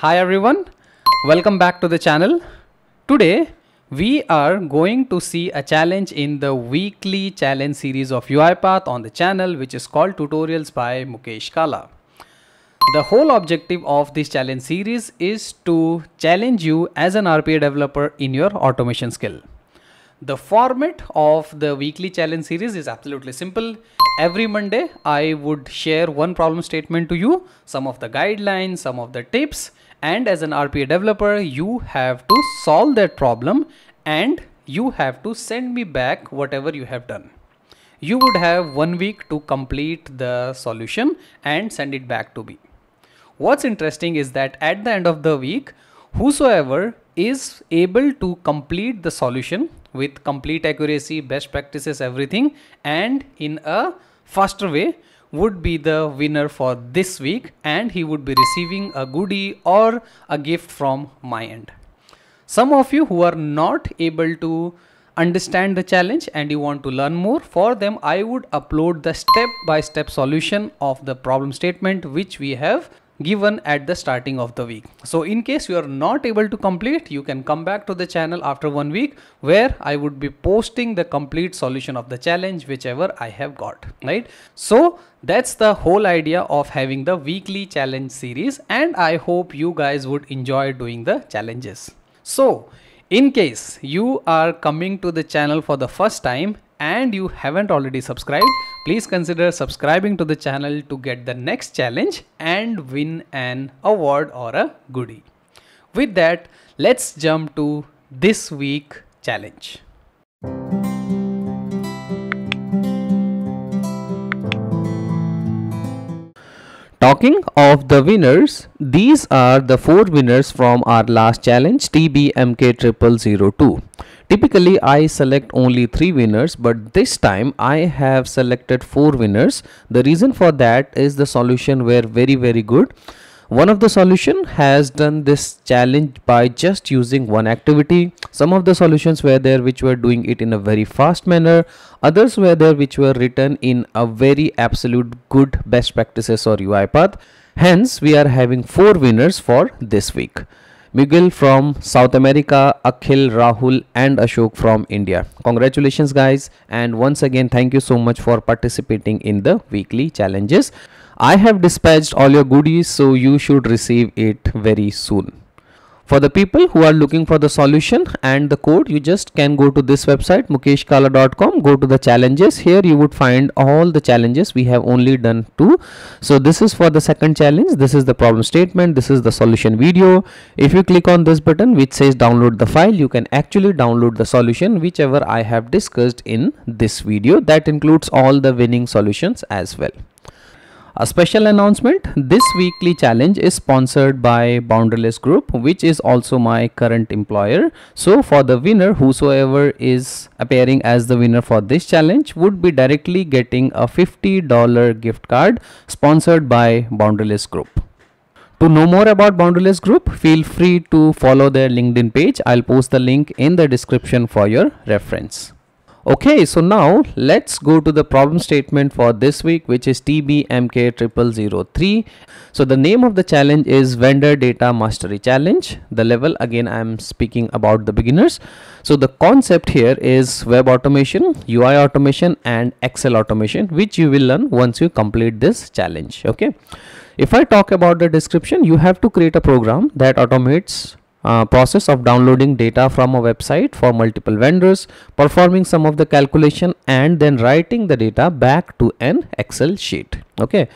Hi everyone, welcome back to the channel. Today we are going to see a challenge in the weekly challenge series of UiPath on the channel which is called Tutorials by Mukesh Kala. The whole objective of this challenge series is to challenge you as an RPA developer in your automation skill. The format of the weekly challenge series is absolutely simple. Every Monday, I would share one problem statement to you, some of the guidelines, some of the tips, and as an RPA developer you have to solve that problem and you have to send me back whatever you have done. You would have one week to complete the solution and send it back to me. What's interesting is that at the end of the week whosoever is able to complete the solution with complete accuracy best practices everything and in a faster way would be the winner for this week and he would be receiving a goodie or a gift from my end. Some of you who are not able to understand the challenge and you want to learn more for them I would upload the step by step solution of the problem statement which we have given at the starting of the week. So in case you are not able to complete, you can come back to the channel after one week where I would be posting the complete solution of the challenge whichever I have got, right? So that's the whole idea of having the weekly challenge series and I hope you guys would enjoy doing the challenges. So in case you are coming to the channel for the first time and you haven't already subscribed, please consider subscribing to the channel to get the next challenge and win an award or a goodie. With that, let's jump to this week challenge. Talking of the winners, these are the four winners from our last challenge TBMK0002. Typically I select only 3 winners but this time I have selected 4 winners. The reason for that is the solution were very very good. One of the solution has done this challenge by just using one activity. Some of the solutions were there which were doing it in a very fast manner. Others were there which were written in a very absolute good best practices or UiPath. Hence we are having 4 winners for this week. Miguel from South America, Akhil, Rahul and Ashok from India. Congratulations guys and once again thank you so much for participating in the weekly challenges. I have dispatched all your goodies so you should receive it very soon. For the people who are looking for the solution and the code, you just can go to this website mukeshkala.com, go to the challenges. Here you would find all the challenges. We have only done two. So this is for the second challenge. This is the problem statement. This is the solution video. If you click on this button which says download the file, you can actually download the solution whichever I have discussed in this video. That includes all the winning solutions as well. A special announcement this weekly challenge is sponsored by Boundaryless Group, which is also my current employer. So, for the winner, whosoever is appearing as the winner for this challenge would be directly getting a $50 gift card sponsored by Boundaryless Group. To know more about Boundaryless Group, feel free to follow their LinkedIn page. I'll post the link in the description for your reference. Okay, so now let's go to the problem statement for this week, which is TBMK0003. So the name of the challenge is Vendor Data Mastery Challenge. The level, again, I'm speaking about the beginners. So the concept here is web automation, UI automation and Excel automation, which you will learn once you complete this challenge. Okay. If I talk about the description, you have to create a program that automates uh, process of downloading data from a website for multiple vendors, performing some of the calculation and then writing the data back to an Excel sheet. Okay.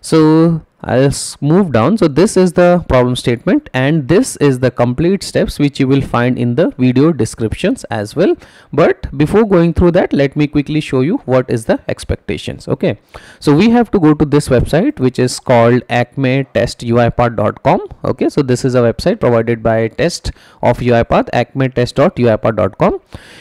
So I'll move down. So this is the problem statement and this is the complete steps which you will find in the video descriptions as well. But before going through that, let me quickly show you what is the expectations. Okay. So we have to go to this website which is called acme test Okay. So this is a website provided by test of uipath acme test.uipath.com.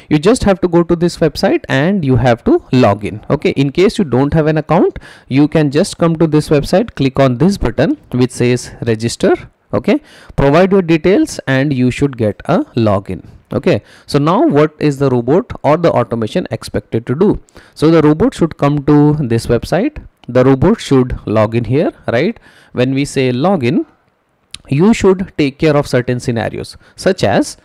You just have to go to this website and you have to log in. Okay. In case you don't have an account, you can just come to this website, click on this button which says register okay? Provide your details and you should get a login okay? So now what is the robot or the automation expected to do? So the robot should come to this website. The robot should log in here right? When we say login you should take care of certain scenarios such as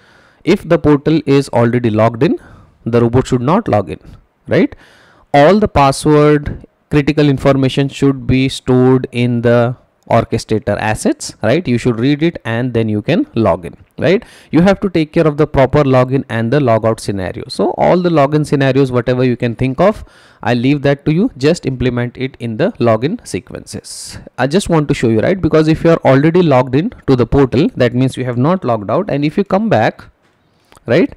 if the portal is already logged in the robot should not log in right? All the password critical information should be stored in the orchestrator assets right? You should read it and then you can log in right? You have to take care of the proper login and the logout scenario. So all the login scenarios whatever you can think of i'll leave that to you. Just implement it in the login sequences. I just want to show you right? Because if you are already logged in to the portal that means you have not logged out. And if you come back right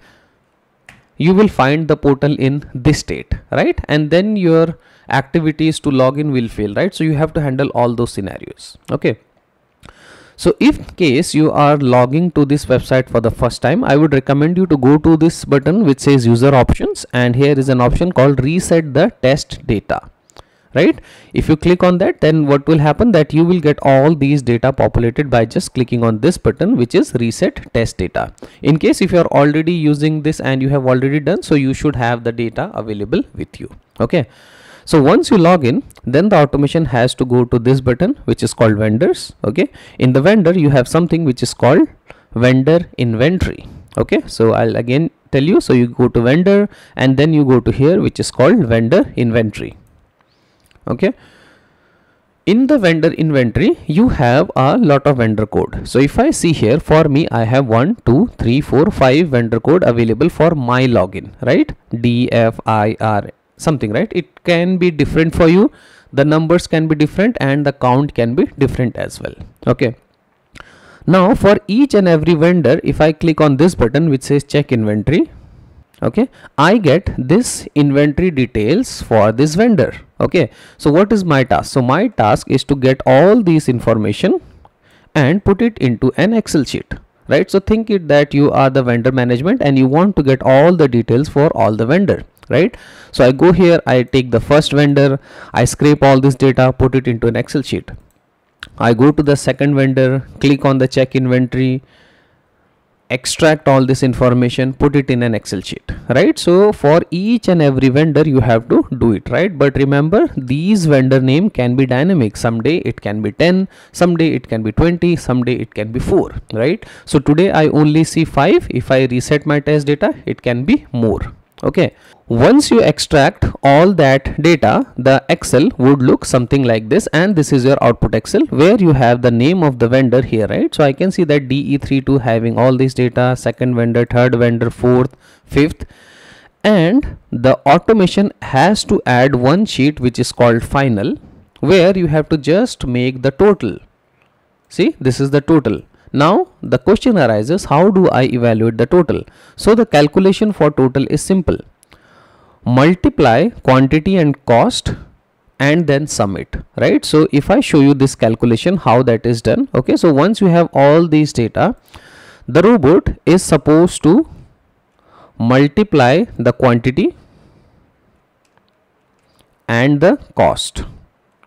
you will find the portal in this state right? And then your activities to login will fail right? So you have to handle all those scenarios okay? So if case you are logging to this website for the first time i would recommend you to go to this button which says user options and here is an option called reset the test data right? If you click on that then what will happen? That you will get all these data populated by just clicking on this button which is reset test data. In case if you are already using this and you have already done so you should have the data available with you okay so once you log in then the automation has to go to this button which is called vendors okay? In the vendor you have something which is called vendor inventory okay? So i'll again tell you. So you go to vendor and then you go to here which is called vendor inventory okay? In the vendor inventory you have a lot of vendor code. So if i see here for me i have one two three four five vendor code available for my login right? D f i r something right? It can be different for you. The numbers can be different and the count can be different as well. Okay. Now for each and every vendor if i click on this button which says check inventory okay i get this inventory details for this vendor. Okay. So what is my task? So my task is to get all these information and put it into an excel sheet right? So think it that you are the vendor management and you want to get all the details for all the vendor right? So i go here i take the first vendor i scrape all this data put it into an excel sheet. I go to the second vendor click on the check inventory extract all this information put it in an excel sheet right? So for each and every vendor you have to do it right? But remember these vendor name can be dynamic. Someday it can be 10 someday it can be 20 someday it can be 4 right? So today i only see 5 if i reset my test data it can be more okay. Once you extract all that data the excel would look something like this and this is your output excel where you have the name of the vendor here right? So i can see that de32 having all this data second vendor third vendor fourth fifth. And the automation has to add one sheet which is called final where you have to just make the total. See this is the total now the question arises how do I evaluate the total? So the calculation for total is simple. Multiply quantity and cost and then sum it right so if i show you this calculation how that is done okay so once you have all these data the robot is supposed to multiply the quantity and the cost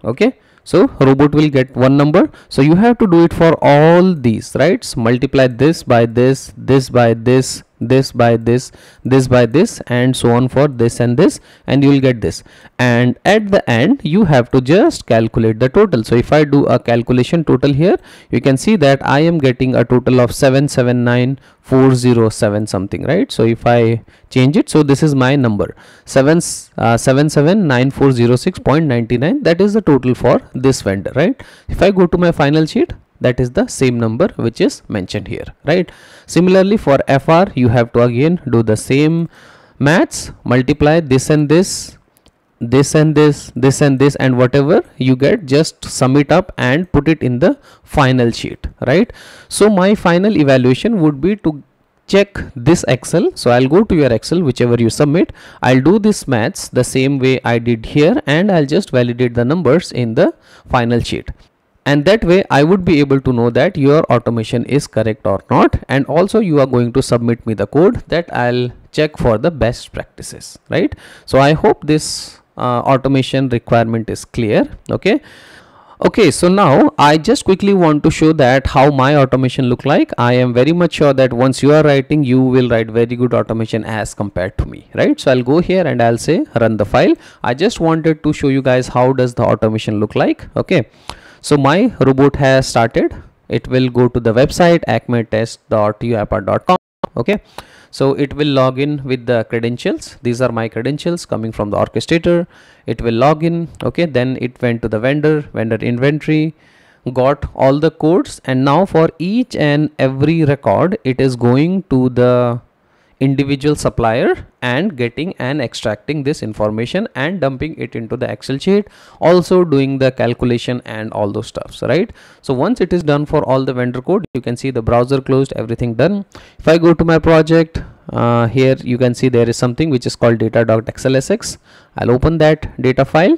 okay so robot will get one number. So you have to do it for all these right? Multiply this by this this by this this by this this by this and so on for this and this and you will get this. And at the end you have to just calculate the total. So if i do a calculation total here you can see that i am getting a total of 779407 something right? So if i change it so this is my number. 7 uh, 779406.99 that is the total for this vendor right? If i go to my final sheet that is the same number which is mentioned here right? Similarly for fr you have to again do the same maths multiply this and this this and this this and this and whatever you get just sum it up and put it in the final sheet right? So my final evaluation would be to check this excel. So i'll go to your excel whichever you submit. I'll do this maths the same way i did here and i'll just validate the numbers in the final sheet and that way I would be able to know that your automation is correct or not. And also you are going to submit me the code that I'll check for the best practices right? So I hope this uh, automation requirement is clear okay? Okay so now I just quickly want to show that how my automation look like. I am very much sure that once you are writing you will write very good automation as compared to me right? So I'll go here and I'll say run the file. I just wanted to show you guys how does the automation look like okay so my robot has started. It will go to the website acmetest.uipath.com okay. So it will log in with the credentials. These are my credentials coming from the orchestrator. It will log in. Okay. Then it went to the vendor vendor inventory got all the codes. And now for each and every record it is going to the individual supplier and getting and extracting this information and dumping it into the excel sheet also doing the calculation and all those stuffs right? So once it is done for all the vendor code you can see the browser closed everything done. If i go to my project uh, here you can see there is something which is called data.xlsx i'll open that data file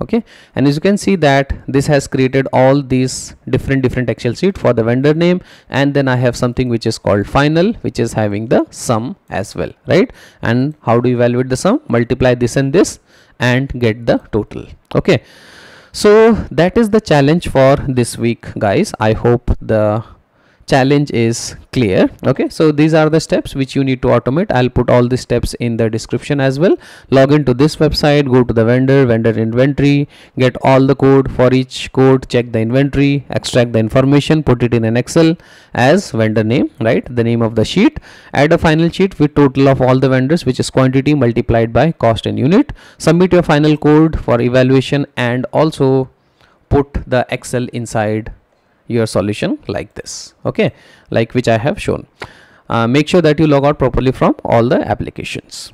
okay? And as you can see that this has created all these different different excel sheet for the vendor name. And then i have something which is called final which is having the sum as well right? And how do you evaluate the sum? Multiply this and this and get the total. Okay? So that is the challenge for this week guys. I hope the challenge is clear okay? So these are the steps which you need to automate. I'll put all the steps in the description as well. Log into this website go to the vendor vendor inventory get all the code. For each code check the inventory extract the information put it in an excel as vendor name right? The name of the sheet. Add a final sheet with total of all the vendors which is quantity multiplied by cost in unit. Submit your final code for evaluation and also put the excel inside your solution like this okay? Like which I have shown. Uh, make sure that you log out properly from all the applications.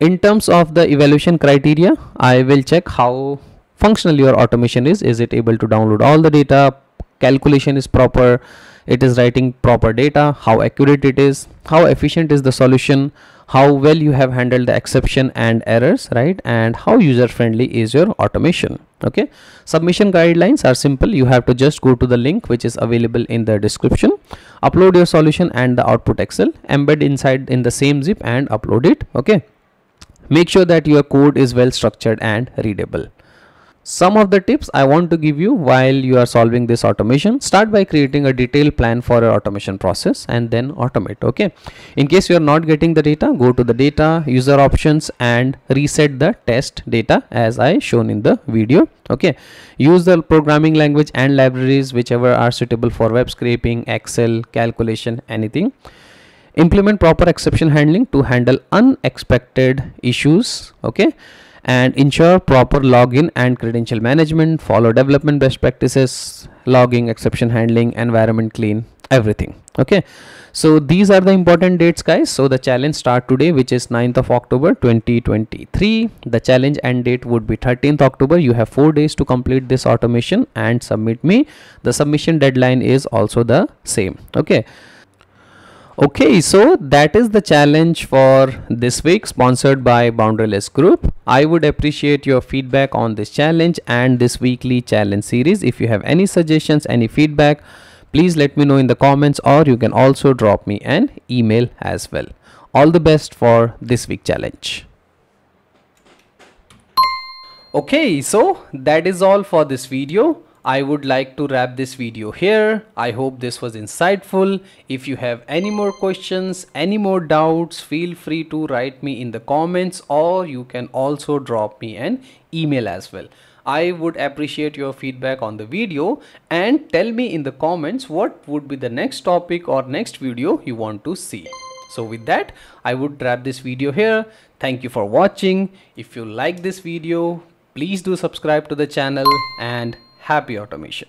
In terms of the evaluation criteria I will check how functional your automation is. Is it able to download all the data? Calculation is proper. It is writing proper data. How accurate it is. How efficient is the solution how well you have handled the exception and errors right? And how user friendly is your automation okay? Submission guidelines are simple. You have to just go to the link which is available in the description upload your solution and the output excel embed inside in the same zip and upload it okay? Make sure that your code is well structured and readable some of the tips I want to give you while you are solving this automation. Start by creating a detailed plan for your automation process and then automate okay? In case you are not getting the data go to the data user options and reset the test data as I shown in the video okay? Use the programming language and libraries whichever are suitable for web scraping excel calculation anything. Implement proper exception handling to handle unexpected issues okay and ensure proper login and credential management follow development best practices logging exception handling environment clean everything. Okay? So these are the important dates guys. So the challenge start today which is 9th of october 2023 the challenge end date would be 13th october. You have four days to complete this automation and submit me. The submission deadline is also the same. Okay Okay, so that is the challenge for this week sponsored by Boundaryless Group. I would appreciate your feedback on this challenge and this weekly challenge series. If you have any suggestions, any feedback, please let me know in the comments or you can also drop me an email as well. All the best for this week challenge. Okay, so that is all for this video. I would like to wrap this video here. I hope this was insightful. If you have any more questions, any more doubts, feel free to write me in the comments or you can also drop me an email as well. I would appreciate your feedback on the video and tell me in the comments what would be the next topic or next video you want to see. So with that, I would wrap this video here. Thank you for watching. If you like this video, please do subscribe to the channel and happy automation.